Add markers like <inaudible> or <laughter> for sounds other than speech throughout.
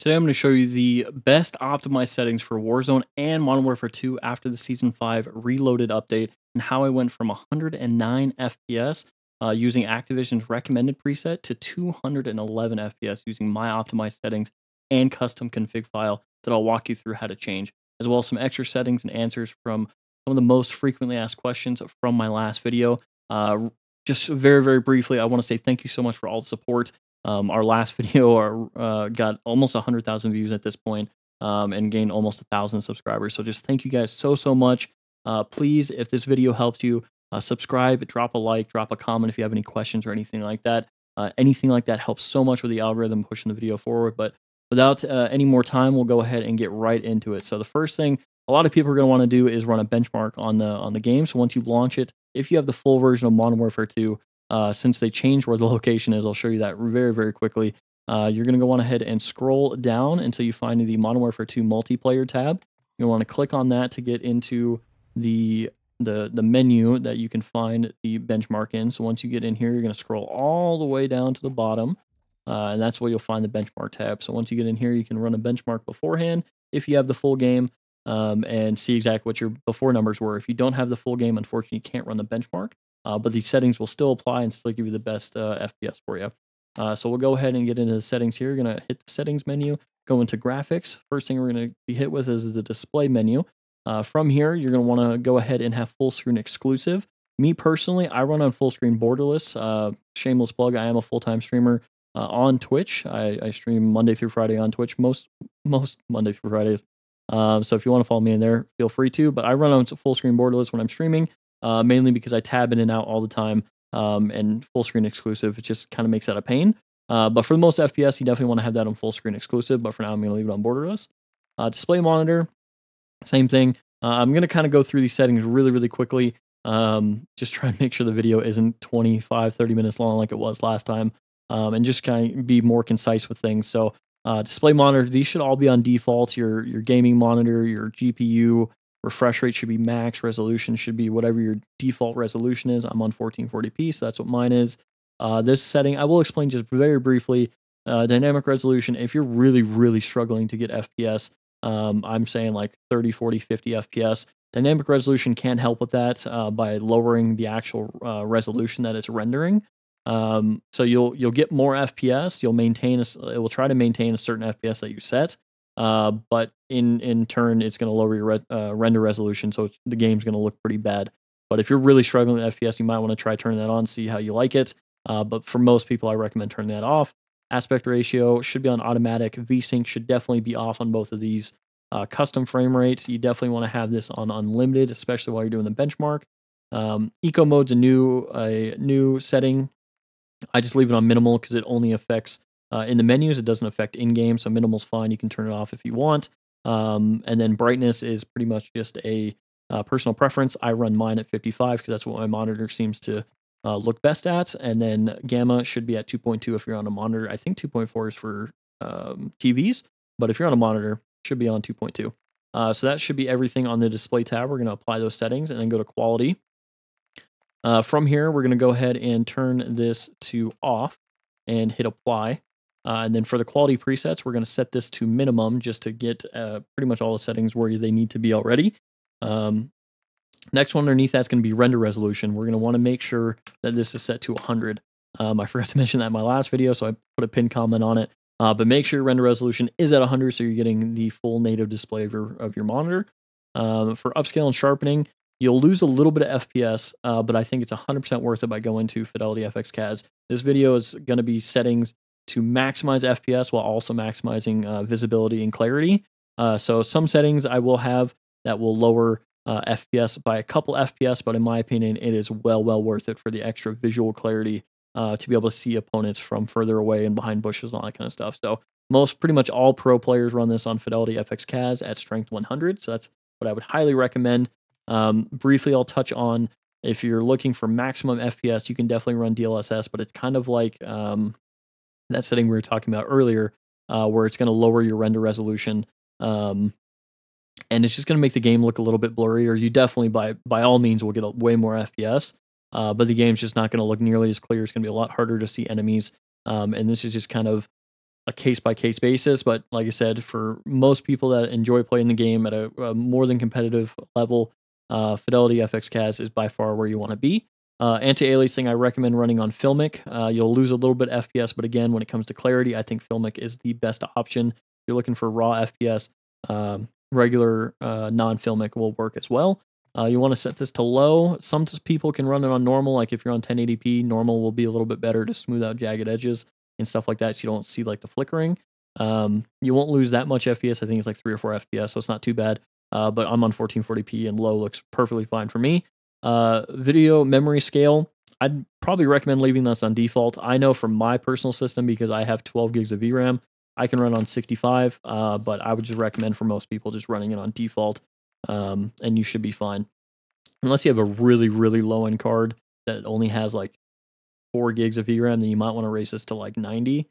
Today I'm going to show you the best optimized settings for Warzone and Modern Warfare 2 after the Season 5 Reloaded update and how I went from 109 FPS uh, using Activision's recommended preset to 211 FPS using my optimized settings and custom config file that I'll walk you through how to change, as well as some extra settings and answers from some of the most frequently asked questions from my last video. Uh, just very, very briefly, I want to say thank you so much for all the support. Um, our last <laughs> video are, uh, got almost 100,000 views at this point, um, and gained almost a thousand subscribers. So just thank you guys so so much. Uh, please, if this video helps you, uh, subscribe, drop a like, drop a comment if you have any questions or anything like that. Uh, anything like that helps so much with the algorithm pushing the video forward. But without uh, any more time, we'll go ahead and get right into it. So the first thing a lot of people are going to want to do is run a benchmark on the on the game. So once you launch it, if you have the full version of Modern Warfare 2, uh, since they changed where the <laughs> location is, I'll show you that very, very quickly. Uh, you're going to go on ahead and scroll down until you find the Modern Warfare 2 multiplayer tab. You'll want to click on that to get into the, the, the menu that you can find the benchmark in. So once you get in here, you're going to scroll all the way down to the bottom. Uh, and that's where you'll find the benchmark tab. So once you get in here, you can run a benchmark beforehand if you have the full game um, and see exactly what your before numbers were. If you don't have the full game, unfortunately, you can't run the benchmark. Uh, but these settings will still apply and still give you the best uh, FPS for you. Uh, so we'll go ahead and get into the settings here. You're going to hit the settings menu, go into graphics. First thing we're going to be hit with is the display menu. Uh, from here, you're going to want to go ahead and have full screen exclusive. Me personally, I run on full screen borderless. Uh, shameless plug, I am a full time streamer uh, on Twitch. I, I, stream Monday through Friday on Twitch, most most Monday through Fridays. Um, so if you want to follow me in there, feel free to. But I run on full screen borderless when I'm streaming uh, mainly because I tab in and out all the time um, and full screen exclusive. It just kind of makes that a pain. Uh, but for the most FPS, you definitely want to have that on full screen exclusive. But for now, I'm going to leave it on borderless. Uh, display monitor, same thing. Uh, I'm going to kind of go through these settings really, really quickly. Um, just try and make sure the video isn't 25, 30 minutes long like it was last time. Um, and just kind of be more concise with things. So uh, display monitor, these should all be on default. Your your gaming monitor, your GPU, refresh rate should be max, resolution should be whatever your default resolution is. I'm on 1440p, so that's what mine is. Uh, this setting, I will explain just very briefly. Uh, dynamic resolution, if you're really, really struggling to get FPS, um, I'm saying like 30, 40, 50 FPS. Dynamic resolution can help with that uh, by lowering the actual uh, resolution that it's rendering. Um, so you'll you'll get more FPS. You'll maintain a, it will try to maintain a certain FPS that you set, uh, but in in turn, it's going to lower your re- uh, render resolution, so the game's going to look pretty bad. But if you're really struggling with FPS, you might want to try turning that on, see how you like it. Uh, but for most people, I recommend turning that off. Aspect ratio should be on automatic. VSync should definitely be off on both of these. Uh, custom frame rates, you definitely want to have this on unlimited, especially while you're doing the benchmark. Um, eco mode's a new a new setting. I just leave it on minimal because it only affects uh, in the menus, it doesn't affect in game, so minimal's fine. You can turn it off if you want. Um, and then brightness is pretty much just a uh, personal preference. I run mine at 55 because that's what my monitor seems to uh, look best at. And then gamma should be at 2.2 if you're on a monitor. I think 2.4 is for um, TVs, but if you're on a monitor, should be on 2.2. Uh, so that should be everything on the display tab. We're going to apply those settings and then go to quality. Uh, from here, we're going to go ahead and turn this to off and hit apply. Uh, and then for the quality presets, we're going to set this to minimum just to get uh, pretty much all the settings where they need to be already. Um, next one underneath that's going to be render resolution. We're going to want to make sure that this is set to 100. Um, I <laughs> forgot to mention that in my last video, so I put a pin comment on it. Uh, but make sure your render resolution is at 100 so you're getting the full native display of your, of your monitor. Um, for upscale and sharpening, you'll lose a little bit of FPS, uh, but I think it's 100% worth it by going to Fidelity FX CAS. This video is going to be settings to maximize FPS while also maximizing uh, visibility and clarity. Uh, so some settings I will have that will lower uh, FPS by a couple FPS, but in my opinion, it is well, well worth it for the extra visual clarity uh, to be able to see opponents from further away and behind bushes and all that kind of stuff. So most, pretty much all pro players run this on Fidelity FX CAS at strength 100. So that's what I would highly recommend. Um, briefly, I'll touch on if you're looking for maximum FPS, you can definitely run DLSS, but it's kind of like um, that setting we were talking about earlier, uh, where it's going to lower your render resolution, um, and it's just going to make the game look a little bit blurrier. You definitely, by by all means, will get a, way more FPS, uh, but the game's just not going to look nearly as clear. It's going to be a lot harder to see enemies, um, and this is just kind of a case by case basis. But like I said, for most people that enjoy playing the game at a, a more than competitive level, uh, Fidelity FX CAS is by far where you want to be. Uh, anti-aliasing, I recommend running on Filmic. Uh, you'll lose a little bit FPS, but again, when it comes to clarity, I think Filmic is the best option. If you're looking for raw FPS, um, regular uh, non-Filmic will work as well. Uh, you want to set this to low. Some people can run it on normal, like if you're on 1080p, normal will be a little bit better to smooth out jagged edges and stuff like that, so you don't see like the flickering. Um, you won't lose that much FPS. I think it's like three or four FPS, so it's not too bad. Uh, but I'm on 1440p and low looks perfectly fine for me. Uh, video memory scale, I'd probably recommend leaving this on default. I know from my personal system because I have 12 gigs of VRAM, I can run on 65, uh, but I would just recommend for most people just running it on default, um, and you should be fine. Unless you have a really, really low end card that only has like four gigs of VRAM, then you might want to raise this to like 90.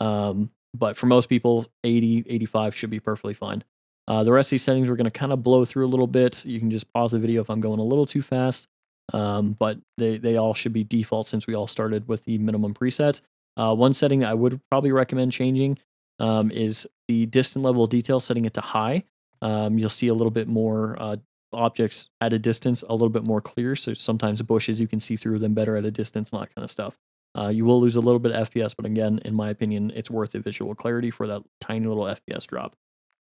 Um, but for most people, 80, 85 should be perfectly fine. Uh, the rest of these settings we're going to kind of blow through a little bit. You can just pause the video if I'm going a little too fast. Um, but they, they all should be default since we all started with the minimum preset. Uh, one setting I would probably recommend changing um, is the distant level detail, setting it to high. Um, you'll see a little bit more uh, objects at a distance, a little bit more clear. So sometimes bushes, you can see through them better at a distance and that kind of stuff. Uh, you will lose a little bit of FPS, but again, in my opinion, it's worth the visual clarity for that tiny little FPS drop.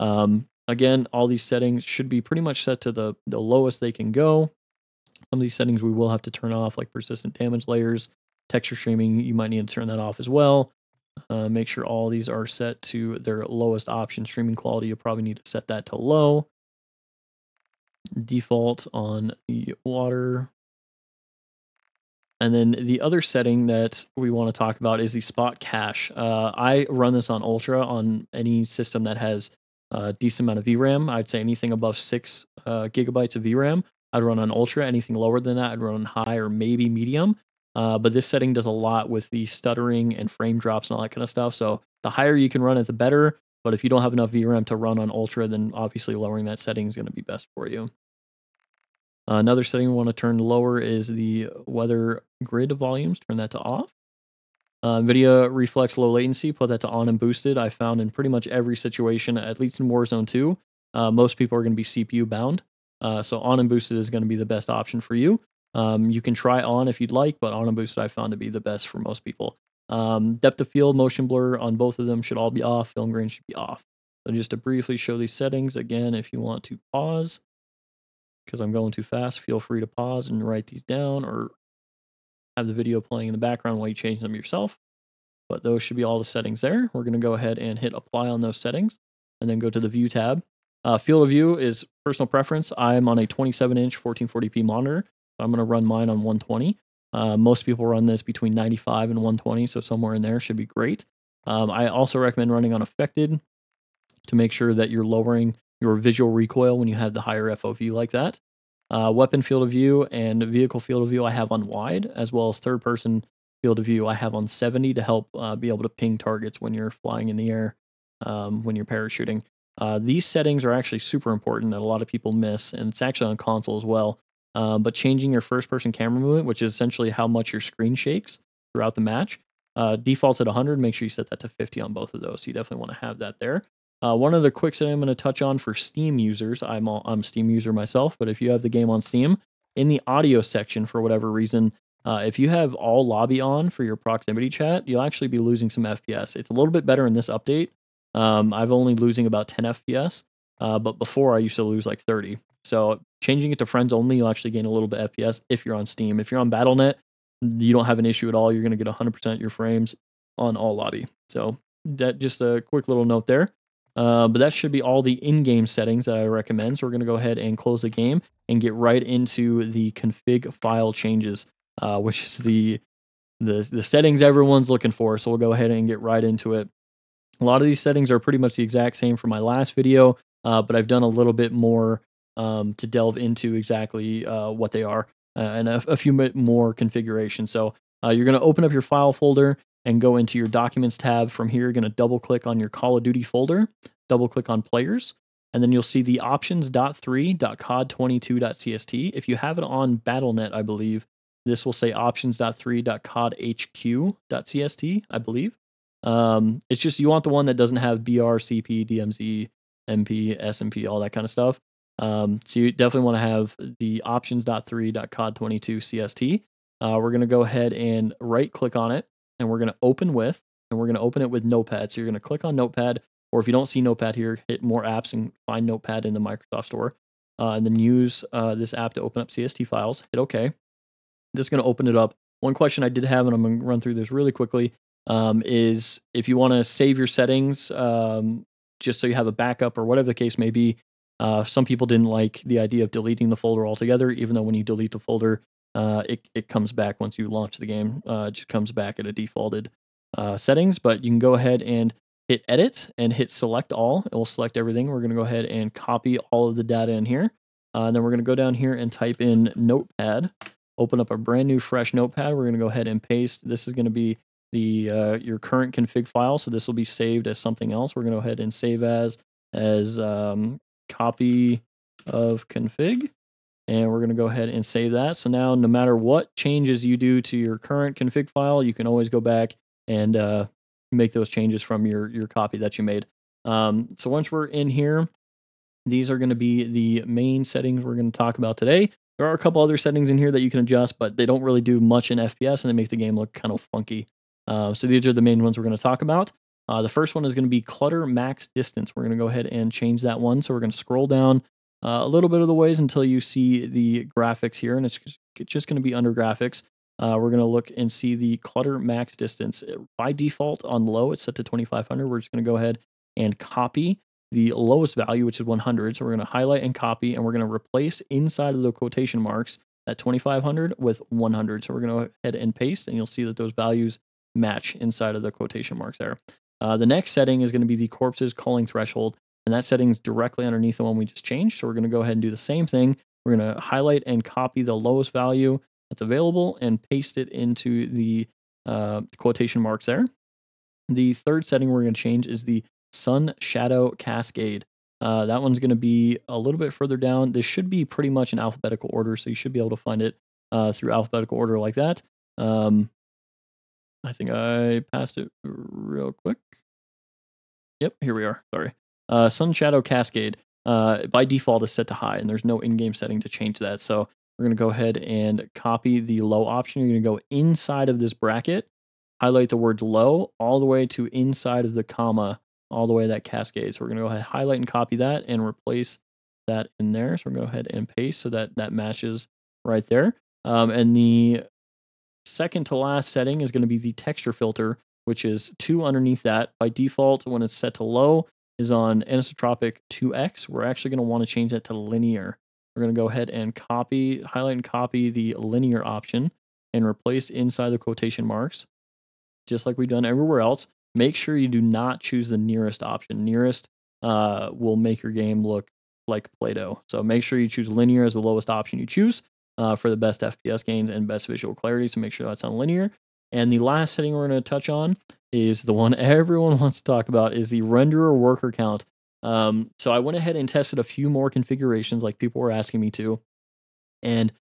Um, Again, all these settings should be pretty much set to the, the lowest they can go. Some of these settings we will have to turn off, like persistent damage layers, texture streaming, you might need to turn that off as well. Uh, make sure all these are set to their lowest option. Streaming quality, you'll probably need to set that to low. Default on the water. And then the other setting that we want to talk about is the spot cache. Uh, I run this on Ultra on any system that has a decent amount of VRAM. I'd say anything above six uh, gigabytes of VRAM, I'd run on ultra. Anything lower than that, I'd run on high or maybe medium. Uh, but this setting does a lot with the stuttering and frame drops and all that kind of stuff. So the higher you can run it, the better. But if you don't have enough VRAM to run on ultra, then obviously lowering that setting is going to be best for you. Uh, another setting we want to turn lower is the weather grid volumes. Turn that to off. Uh, NVIDIA Reflex Low Latency, put that to on and boosted. I found in pretty much every situation, at least in Warzone 2, uh, most people are going to be CPU bound. Uh, so on and boosted is going to be the best option for you. Um, you can try on if you'd like, but on and boosted I found to be the best for most people. Um, depth of field, motion blur on both of them should all be off. Film grain should be off. So just to briefly show these settings again, if you want to pause, because I'm going too fast, feel free to pause and write these down or have the video playing in the background while you change them yourself. But those should be all the settings there. We're going to go ahead and hit apply on those settings and then go to the view tab. Uh, field of view is personal preference. I'm on a 27 inch 1440p monitor. So I'm going to run mine on 120. Uh, most people run this between 95 and 120, so somewhere in there should be great. Um, I also recommend running on affected to make sure that you're lowering your visual recoil when you have the higher FOV like that. Uh, weapon field of view and vehicle field of view I have on wide, as well as third person field of view I have on 70 to help uh, be able to ping targets when you're flying in the air, um, when you're parachuting. Uh, these settings are actually super important that a lot of people miss, and it's actually on console as well. Um, but changing your first person camera movement, which is essentially how much your screen shakes throughout the match, uh, defaults at 100. Make sure you set that to 50 on both of those. So you definitely want to have that there. Uh, one other quick setting I'm going to touch on for Steam users. I'm a, I'm Steam user myself, but if you have the game on Steam, in the audio section for whatever reason, uh, if you have all lobby on for your proximity chat, you'll actually be losing some FPS. It's a little bit better in this update. Um, I've only losing about 10 FPS, uh, but before I used to lose like 30. So changing it to friends only, you'll actually gain a little bit FPS if you're on Steam. If you're on BattleNet, you don't have an issue at all. You're going to get 100% your frames on all lobby. So that just a quick little note there. Uh, but that should be all the in-game settings that I recommend. So we're going to go ahead and close the game and get right into the config file changes, uh, which is the, the the settings everyone's looking for. So we'll go ahead and get right into it. A lot of these settings are pretty much the exact same from my last video, uh, but I've done a little bit more um, to delve into exactly uh, what they are uh, and a, a, few more configurations. So you're going to open up your file folder and go into your documents tab. From here, you're going to double click on your Call of Duty folder, double click on players, and then you'll see the options.3.cod22.cst. If you have it on BattleNet, I believe, this will say options.3.codhq.cst, I believe. Um, it's just you want the one that doesn't have BR, CP, DMZ, MP, SMP, all that kind of stuff. Um, so you definitely want to have the options.3.cod22 CST. Uh, we're going to go ahead and right click on it and we're going to open with, and we're going to open it with Notepad. So you're going to click on Notepad, or if you don't see Notepad here, hit more apps and find Notepad in the Microsoft Store. Uh, and then use uh, this app to open up CST files. Hit OK. This is going to open it up. One question I did have, and I'm going to run through this really quickly, um, is if you want to save your settings um, just so you have a backup or whatever the case may be. Uh, some people didn't like the idea of deleting the folder altogether, even though when you delete the folder, uh, it, it comes back once you launch the game. Uh, it just comes back at a defaulted uh, settings, but you can go ahead and hit edit and hit select all. It will select everything. We're going to go ahead and copy all of the data in here. Uh, and then we're going to go down here and type in notepad, open up a brand new fresh notepad. We're going to go ahead and paste. This is going to be the uh, your current config file. So this will be saved as something else. We're going to go ahead and save as as um, copy of config. And we're going to go ahead and save that. So now no matter what changes you do to your current config file, you can always go back and uh, make those changes from your, your copy that you made. Um, so once we're in here, these are going to be the main settings we're going to talk about today. There are a couple other settings in here that you can adjust, but they don't really do much in FPS and they make the game look kind of funky. Uh, so these are the main ones we're going to talk about. Uh, the first one is going to be clutter max distance. We're going to go ahead and change that one. So we're going to scroll down uh, a little bit of the ways until you see the graphics here, and it's just going to be under graphics. Uh, we're going to look and see the clutter max distance. By default on low, it's set to 2500. We're just going to go ahead and copy the lowest value, which is 100. So we're going to highlight and copy, and we're going to replace inside of the quotation marks that 2500 with 100. So we're going to go ahead and paste, and you'll see that those values match inside of the quotation marks there. Uh, the next setting is going to be the corpses culling threshold, and that setting is directly underneath the one we just changed. So we're going to go ahead and do the same thing. We're going to highlight and copy the lowest value that's available and paste it into the uh, quotation marks there. The third setting we're going to change is the sun shadow cascade. Uh, that one's going to be a little bit further down. This should be pretty much in alphabetical order, so you should be able to find it uh, through alphabetical order like that. Um, I think I passed it real quick. Yep, here we are. Sorry. Uh, Sun Shadow Cascade uh, by default is set to high, and there's no in-game setting to change that. So we're going to go ahead and copy the low option. You're going to go inside of this bracket, highlight the word low all the way to inside of the comma, all the way that cascade. So we're going to go ahead, highlight and copy that, and replace that in there. So we're going to go ahead and paste so that that matches right there. Um, and the second to last setting is going to be the texture filter, which is two underneath that. By default, when it's set to low, is on anisotropic 2x. We're actually going to want to change that to linear. We're going to go ahead and copy, highlight and copy the linear option and replace inside the quotation marks, just like we've done everywhere else. Make sure you do not choose the nearest option. Nearest uh, will make your game look like Play-Doh. So make sure you choose linear as the lowest option you choose uh, for the best FPS gains and best visual clarity. So make sure that's on linear. And the last setting we're going to touch on is the one <laughs> everyone wants to talk about is the renderer worker count. Um, so I went ahead and tested a few more configurations like people were asking me to. And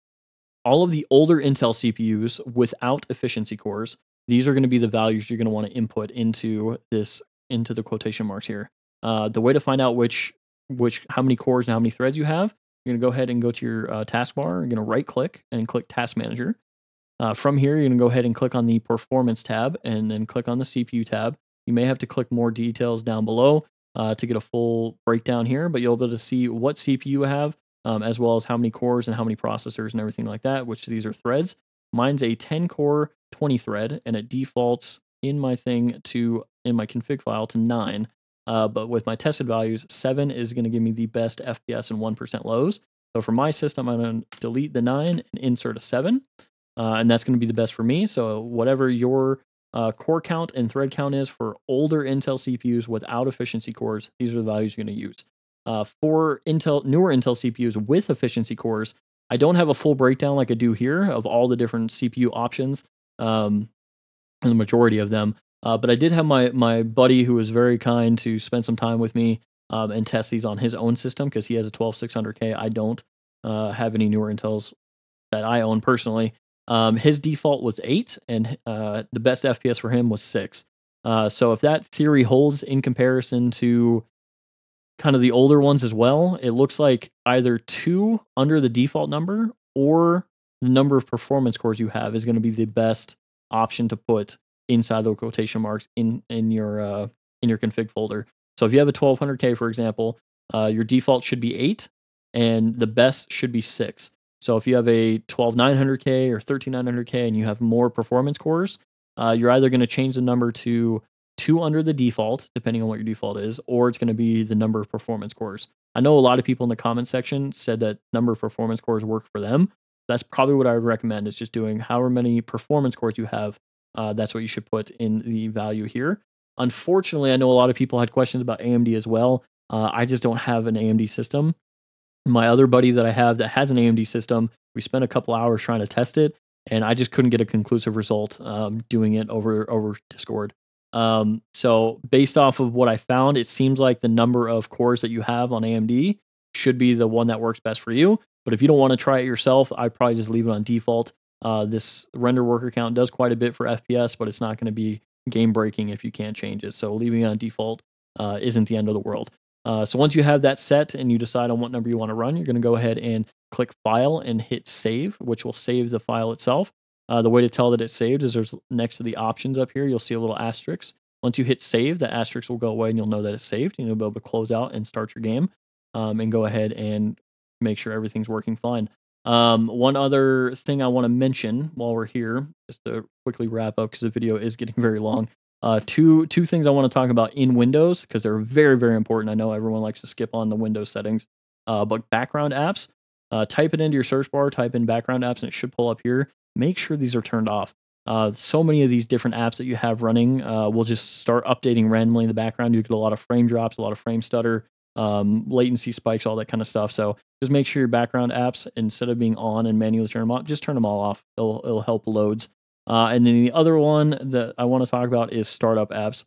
all of the older Intel CPUs without efficiency cores, these are going to be the values you're going to want to input into this into the quotation marks here. Uh, the way to find out which which how many cores and how many threads you have you're going to go ahead and go to your uh, taskbar. You're going to right click and click Task Manager. Uh, from here, you're going to go ahead and click on the Performance tab and then click on the CPU tab. You may have to click more details down below uh, to get a full breakdown here, but you'll be able to see what CPU you have, um, as well as how many cores and how many processors and everything like that, which these are threads. Mine's a 10 core, 20 thread, and it defaults in my thing to, in my config file to 9. Uh, but with my tested values, 7 is going to give me the best FPS and 1% lows. So for my system, I'm going to delete the 9 and insert a 7. Uh, and that's going to be the best for me. So whatever your uh, core count and thread count is for older Intel CPUs without efficiency cores, these are the values you're going to use. Uh, for Intel newer Intel CPUs with efficiency cores, I don't have a full breakdown like I do here of all the different CPU options um, and the majority of them. Uh, but I did have my my buddy who was very kind to spend some time with me um, and test these on his own system because he has a 12600K. I don't uh, have any newer Intels that I own personally. Um, his default was eight, and uh, the best FPS for him was six. Uh, so if that theory holds in comparison to kind of the older ones as well, it looks like either two under the default number or the number of performance cores you have is going to be the best option to put inside the quotation marks in in your uh, in your config folder. So if you have a 1200K, for example, uh, your default should be eight, and the best should be six. So if you have a 12900K or 13900K and you have more performance cores, uh, you're either going to change the number to two under the default, depending on what your default is, or it's going to be the number of performance cores. I know a lot of people in the comment section said that number of performance cores work for them. That's probably what I would recommend is just doing however many performance cores you have. Uh, that's what you should put in the value here. Unfortunately, I know a lot of people had questions about AMD as well. Uh, I just don't have an AMD system. My other buddy that I have that has an AMD system, we spent a couple hours trying to test it, and I just couldn't get a conclusive result um, doing it over over Discord. Um, so based off of what I found, it seems like the number of cores that you have on AMD should be the one that works best for you. But if you don't want to try it yourself, I'd probably just leave it on default. Uh, this render worker count does quite a bit for FPS, but it's not going to be game breaking if you can't change it. So leaving it on default uh, isn't the end of the world. Uh, so once you have that set and you decide on what number you want to run, you're going to go ahead and click File and hit Save, which will save the file itself. Uh, the way to tell that it's saved is there's next to the options up here, you'll see a little asterisk. Once you hit Save, the asterisk will go away and you'll know that it's saved. And you'll be able to close out and start your game um, and go ahead and make sure everything's working fine. Um, one other thing I want to mention while we're here, just to quickly wrap up because the video is getting <laughs> very long. Uh, two two things I want to talk about in Windows because they're very very important. I know everyone likes to skip on the Windows settings, uh, but background apps. Uh, type it into your search bar, type in background apps, and it should pull up here. Make sure these are turned off. Uh, so many of these different apps that you have running uh, will just start updating randomly in the background. You get a lot of frame drops, a lot of frame stutter, um, latency spikes, all that kind of stuff. So just make sure your background apps, instead of being on and manually turn them off, just turn them all off. It'll, it'll help loads. Uh, and then the other one that I want to talk about is startup apps.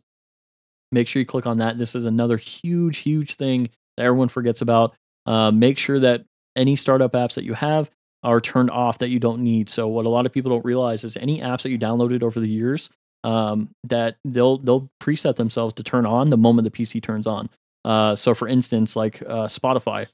Make sure you click on that. This is another huge, huge thing that everyone forgets about. Uh, make sure that any startup apps that you have are turned off that you don't need. So what a lot of people don't realize is any apps that you downloaded over the years um, that they'll they'll preset themselves to turn on the moment the PC turns on. Uh, so for instance, like uh, Spotify,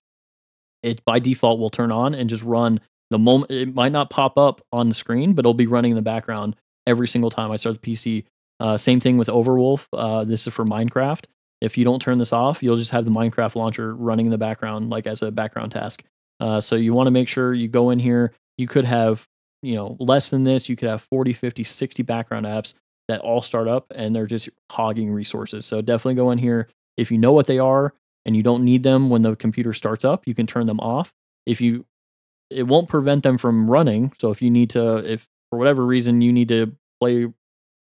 it by default will turn on and just run the moment. It might not pop up on the screen, but it'll be running in the background every single time I start the PC. Uh, same thing with Overwolf. Uh, this is for Minecraft. If you don't turn this off, you'll just have the Minecraft launcher running in the background, like as a background task. Uh, so you want to make sure you go in here. You could have, you know, less than this. You could have 40, 50, 60 background apps that all start up and they're just hogging resources. So definitely go in here. If you know what they are and you don't need them when the computer starts up, you can turn them off. If you, it won't prevent them from running. So if you need to, if for whatever reason you need to play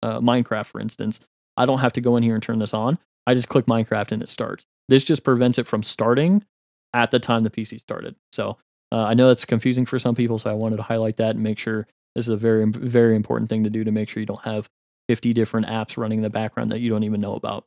uh, Minecraft, for instance, I don't have to go in here and turn this on. I just click Minecraft and it starts. This just prevents it from starting at the time the PC started. So uh, I know that's confusing for some people, so I wanted to highlight that and make sure this is a very, very important thing to do to make sure you don't have 50 different apps running in the background that you don't even know about.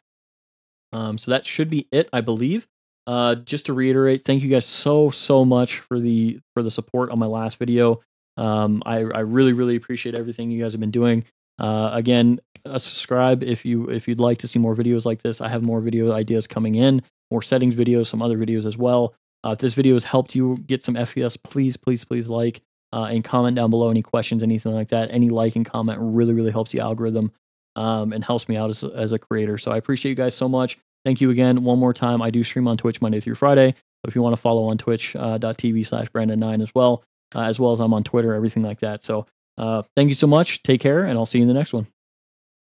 Um, so that should be it, I believe. Uh, just to reiterate, thank you guys so so much for the for the support on my last video. Um, I, I really really appreciate everything you guys have been doing. Uh, again, uh, subscribe if you if you'd like to see more videos like this. I have more video ideas coming in more settings videos, some other videos as well. Uh, if this video has helped you get some FPS, please, please, please like uh, and comment down below any questions, anything like that. Any like and comment really, really helps the algorithm um, and helps me out as, as a creator. So I appreciate you guys so much. Thank you again. One more time, I do stream on Twitch Monday through Friday. So if you want to follow on twitch.tv uh, slash BrandonNINE as well, uh, as well as I'm on Twitter, everything like that. So uh, thank you so much. Take care, and I'll see you in the next one.